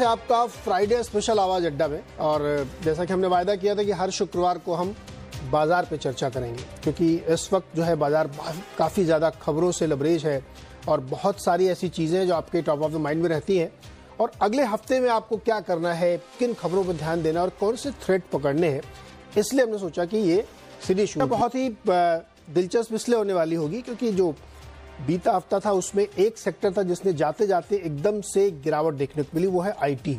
है आपका Friday special आवाज़ अड्डा में। और जैसा कि हमने वायदा किया था कि हर शुक्रवार को हम बाज़ार पे चर्चा करेंगे, क्योंकि इस वक्त जो है बाज़ार काफ़ी ज़्यादा खबरों से लबरेज है और बहुत सारी ऐसी चीज़ें जो आपके टॉप ऑफ़ द माइंड में रहती हैं। और अगले हफ़्ते में आपको क्या करना है, किन खबरों पर ध्यान देना और कौन से थ्रेड पकड़ने हैं, इसलिए हमने सोचा कि ये सीरीज़ बहुत ही दिलचस्प इसलिए होने वाली होगी, क्योंकि जो बीता हफ़्ता था, उसमें एक सेक्टर था जिसने जाते जाते एकदम से गिरावट देखने को मिली, वो है आईटी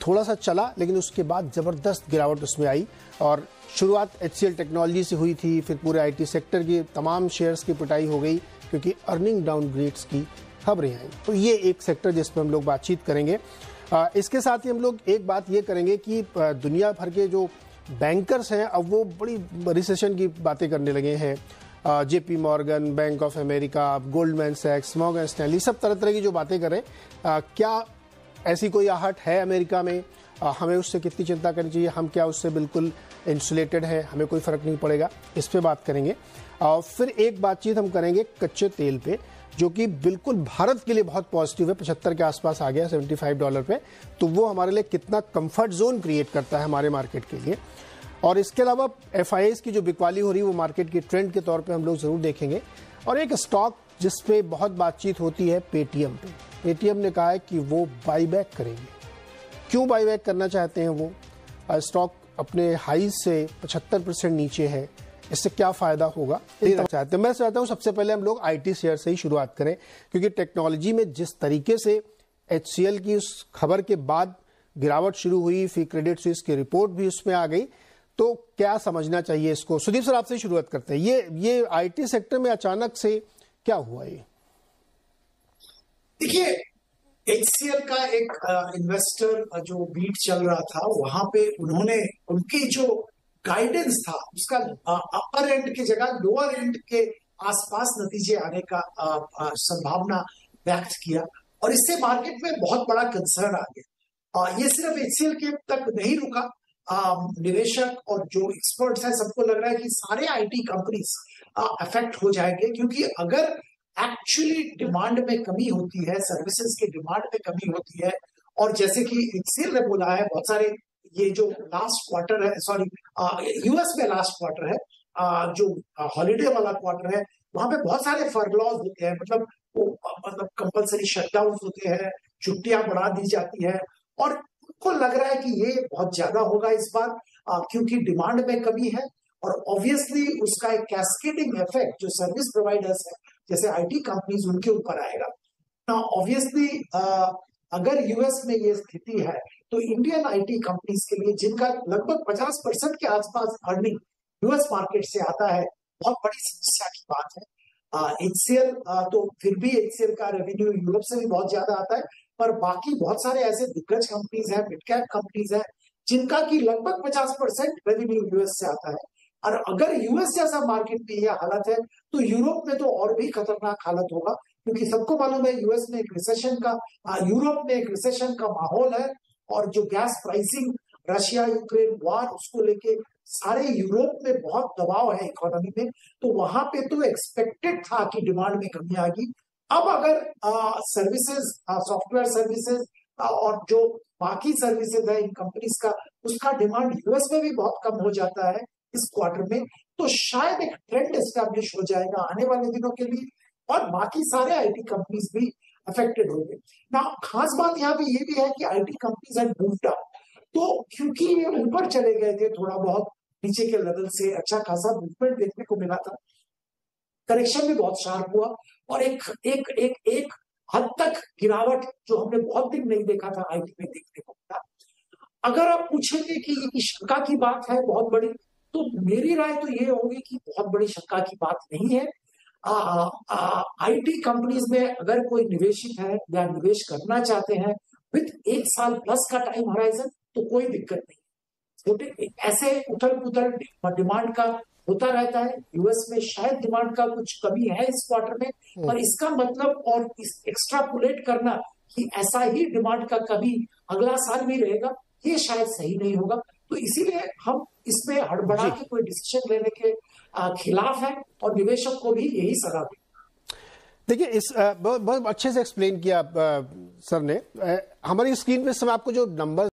थोड़ा सा चला, लेकिन उसके बाद ज़बरदस्त गिरावट उसमें आई और शुरुआत एचसीएल टेक्नोलॉजी से हुई थी, फिर पूरे आईटी सेक्टर की तमाम शेयर्स की पिटाई हो गई, क्योंकि अर्निंग डाउनग्रेड्स की खबरें आई। तो ये एक सेक्टर जिस पर हम लोग बातचीत करेंगे। इसके साथ ही हम लोग एक बात ये करेंगे कि दुनिया भर के जो बैंकर्स हैं, अब वो बड़ी रिसेशन की बातें करने लगे हैं। JP Morgan, bank of America, Goldman सैक्स, Morgan Stanley, सब तरह तरह की जो बातें करें क्या ऐसी कोई आहट है अमेरिका में? हमें उससे कितनी चिंता करनी चाहिए? हम क्या उससे बिल्कुल इंसुलेटेड है? हमें कोई फ़र्क नहीं पड़ेगा। इस पर बात करेंगे। और फिर एक बातचीत हम करेंगे कच्चे तेल पे, जो कि बिल्कुल भारत के लिए बहुत पॉजिटिव है। पचहत्तर के आसपास आ गया 75 डॉलर पे। तो वो हमारे लिए कितना कंफर्ट जोन क्रिएट करता है हमारे मार्केट के लिए। और इसके अलावा एफआईएस की जो बिकवाली हो रही है वो मार्केट की ट्रेंड के तौर पर हम लोग ज़रूर देखेंगे। और एक स्टॉक जिस पे बहुत बातचीत होती है पेटीएम पे। पेटीएम ने कहा है कि वो बाईबैक करेंगे। क्यों बाईबैक करना चाहते हैं वो? स्टॉक अपने हाई से 75 परसेंट नीचे है। इससे क्या फ़ायदा होगा? चाहते हैं। मैं चाहता हूँ सबसे पहले हम लोग आईटी शेयर से ही शुरुआत करें क्योंकि टेक्नोलॉजी में जिस तरीके से HCL की उस खबर के बाद गिरावट शुरू हुई फिर क्रेडिट स्विस की रिपोर्ट भी उसमें आ गई। तो क्या समझना चाहिए इसको? सुदीप सर, आपसे शुरुआत करते हैं। ये ये आईटी सेक्टर में अचानक से क्या हुआ ये? देखिए एचसीएल का एक इन्वेस्टर जो बीट चल रहा था, वहाँ पे उन्होंने, उनकी जो गाइडेंस था, उसका अपर एंड की जगह लोअर एंड के आसपास नतीजे आने का संभावना व्यक्त किया। और इससे मार्केट में बहुत बड़ा कंसर्न आ गया। ये सिर्फ़ एचसीएल के तक नहीं रुका निवेशक और जो एक्सपर्ट्स हैं सबको लग रहा है कि सारे आईटी कंपनीज़ अफेक्ट हो जाएँगे क्योंकि अगर एक्चुअली डिमांड में कमी होती है सर्विसेज़ की डिमांड में कमी होती है और जैसे कि एक्सेल ने बोला है बहुत सारे ये जो लास्ट क्वार्टर है सॉरी यूएस में लास्ट क्वार्टर है आ, जो हॉलीडे वाला क्वार्टर है वहाँ पे बहुत सारे फर्लॉज होते हैं मतलब वो मतलब कंपलसरी शटडाउन होते हैं छुट्टियाँ बढ़ा दी जाती है और को लग रहा है कि ये बहुत ज़्यादा होगा इस बार क्योंकि डिमांड में कमी है और ऑब्वियसली उसका एक कैस्केटिंग इफ़ेक्ट जो सर्विस प्रोवाइडर्स है, जैसे आईटी कंपनीज़ उनके ऊपर आएगा। ना ऑब्वियसली अगर यूएस में ये स्थिति है तो इंडियन आईटी कंपनीज़ के लिए जिनका लगभग 50 परसेंट के आसपास अर्निंग यूएस मार्केट से आता है, बहुत बड़ी समस्या की बात है। एचसीएल तो फिर भी एचसीएल का रेवेन्यू यूरोप से भी बहुत ज़्यादा आता है। पर बाकी बहुत सारे ऐसे दिग्गज कंपनीज़ है मिड कैप कंपनीज़ है, जिनका की लगभग 50 परसेंट रेवेन्यू यूएस से आता है। और अगर यूएस जैसा मार्केट में यह हालत है तो यूरोप में तो और भी खतरनाक हालत होगा, क्योंकि सबको मालूम है यूएस में एक रिसेशन का यूरोप में एक रिसेशन का माहौल है, और जो gas pricing Russia Ukraine war उसको लेके सारे यूरोप में बहुत दबाव है इकोनॉमी में तो वहाँ पे तो एक्सपेक्टेड था कि डिमांड में कमी आएगी। अब अगर सर्विसेज़ सॉफ्टवेयर सर्विसेज़ और जो बाकी सर्विसेज़ है इन कंपनीज़ का, उसका डिमांड यूएस में भी बहुत कम हो जाता है इस क्वार्टर में तो शायद एक ट्रेंड एस्टेब्लिश हो जाएगा आने वाले दिनों के लिए, और बाकी सारे आईटी कंपनीज़ भी अफेक्टेड होंगे। ना खास बात यहाँ पे ये भी है कि आईटी कंपनीज़ एंड मूव्ड तो क्योंकि ये ऊपर चले गए थे थोड़ा बहुत, नीचे के लेवल से अच्छा खासा मूवमेंट देखने को मिला था। करेक्शन भी बहुत शार्प हुआ और एक एक एक एक हद तक गिरावट जो हमने बहुत दिन नहीं देखा था आईटी में देखने को मिला। अगर आप पूछेंगे कि ये शंका की बात है बहुत बड़ी तो मेरी राय तो ये होगी कि बहुत बड़ी शंका की बात नहीं है। आईटी कंपनीज़ में अगर कोई निवेशित है या निवेश करना चाहते हैं, विद एक साल प्लस का टाइम हराइजन तो कोई दिक्कत नहीं छोटे, ऐसे उथल पुथल डिमांड का होता रहता है। यूएस में शायद डिमांड का कुछ कमी है इस क्वार्टर में हम्म। पर इसका मतलब और इस एक्स्ट्रापुलेट करना कि ऐसा ही डिमांड का कमी अगला साल भी रहेगा ये शायद सही नहीं होगा। तो इसीलिए हम इसमें हड़बड़ा के कोई डिसीज़न लेने के खिलाफ है और निवेशक को भी यही सलाह दी। देखिए इस बहुत बहुत अच्छे से एक्सप्लेन किया सर ने। हमारी स्क्रीन पे समय आपको जो नंबर